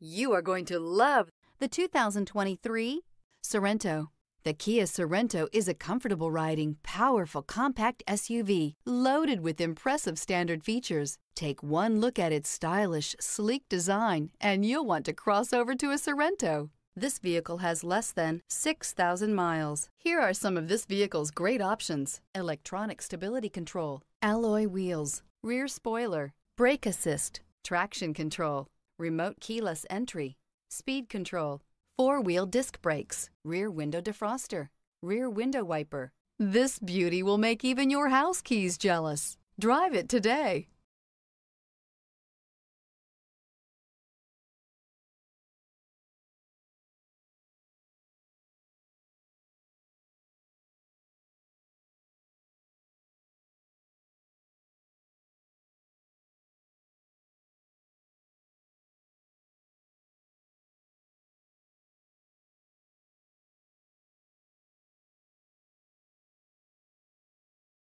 You are going to love the 2023 Sorento. The Kia Sorento is a comfortable riding, powerful compact SUV loaded with impressive standard features. Take one look at its stylish, sleek design and you'll want to cross over to a Sorento. This vehicle has less than 6,000 miles. Here are some of this vehicle's great options. Electronic stability control, alloy wheels, rear spoiler, brake assist, traction control, remote keyless entry, speed control, four-wheel disc brakes, rear window defroster, rear window wiper. This beauty will make even your house keys jealous. Drive it today.